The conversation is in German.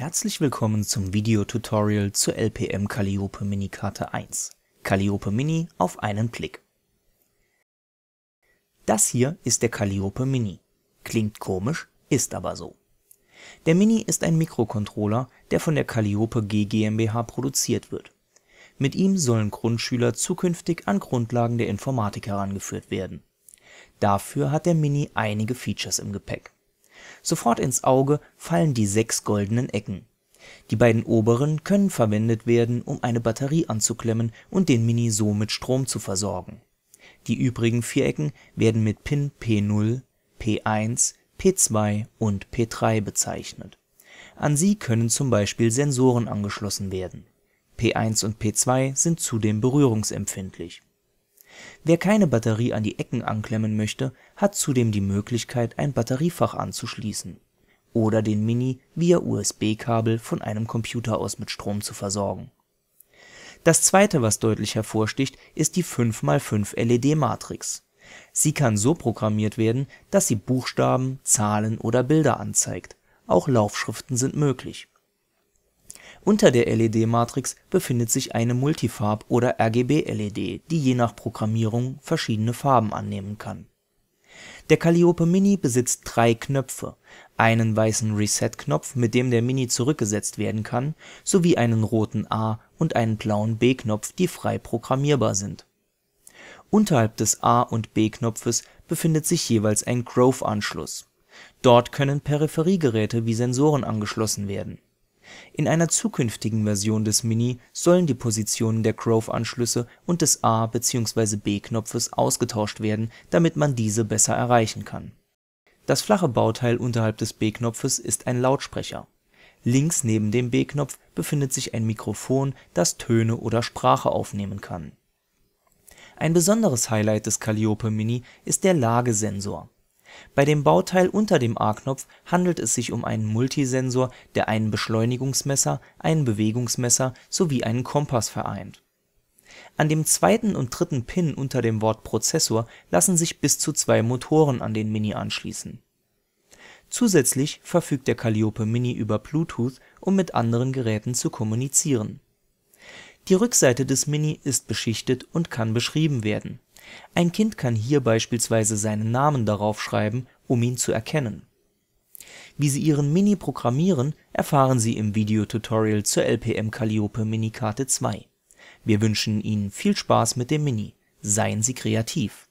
Herzlich willkommen zum Videotutorial zur LPM Calliope Mini Karte 1. Calliope Mini auf einen Blick. Das hier ist der Calliope Mini. Klingt komisch, ist aber so. Der Mini ist ein Mikrocontroller, der von der Calliope G GmbH produziert wird. Mit ihm sollen Grundschüler zukünftig an Grundlagen der Informatik herangeführt werden. Dafür hat der Mini einige Features im Gepäck Sofort ins Auge fallen die sechs goldenen Ecken. Die beiden oberen können verwendet werden, um eine Batterie anzuklemmen und den Mini so mit Strom zu versorgen. Die übrigen vier Ecken werden mit Pin P0, P1, P2 und P3 bezeichnet. An sie können zum Beispiel Sensoren angeschlossen werden. P1 und P2 sind zudem berührungsempfindlich Wer keine Batterie an die Ecken anklemmen möchte, hat zudem die Möglichkeit ein Batteriefach anzuschließen oder den Mini via USB-Kabel von einem Computer aus mit Strom zu versorgen. Das zweite, was deutlich hervorsticht, ist die 5x5 LED-Matrix. Sie kann so programmiert werden, dass sie Buchstaben, Zahlen oder Bilder anzeigt, auch Laufschriften sind möglich unter der LED-Matrix befindet sich eine Multifarb oder RGB-LED, die je nach Programmierung verschiedene Farben annehmen kann. Der Calliope Mini besitzt drei Knöpfe, einen weißen Reset-Knopf, mit dem der Mini zurückgesetzt werden kann, sowie einen roten A und einen blauen B-Knopf, die frei programmierbar sind. Unterhalb des A und B-Knopfes befindet sich jeweils ein Grove-Anschluss. Dort können Peripheriegeräte wie Sensoren angeschlossen werden in einer zukünftigen Version des Mini sollen die Positionen der Grove-Anschlüsse und des A bzw. B-Knopfes ausgetauscht werden, damit man diese besser erreichen kann. Das flache Bauteil unterhalb des B-Knopfes ist ein Lautsprecher. Links neben dem B-Knopf befindet sich ein Mikrofon, das Töne oder Sprache aufnehmen kann. Ein besonderes Highlight des Calliope Mini ist der Lagesensor bei dem Bauteil unter dem A-Knopf handelt es sich um einen Multisensor, der ein Beschleunigungsmesser, ein Bewegungsmesser sowie einen Kompass vereint. An dem zweiten und dritten Pin unter dem Wort Prozessor lassen sich bis zu zwei Motoren an den Mini anschließen. Zusätzlich verfügt der Calliope Mini über Bluetooth, um mit anderen Geräten zu kommunizieren. Die Rückseite des Mini ist beschichtet und kann beschrieben werden ein Kind kann hier beispielsweise seinen Namen darauf schreiben, um ihn zu erkennen. Wie Sie Ihren Mini programmieren, erfahren Sie im Videotutorial zur LPM Calliope Mini Karte 2. Wir wünschen Ihnen viel Spaß mit dem Mini. Seien Sie kreativ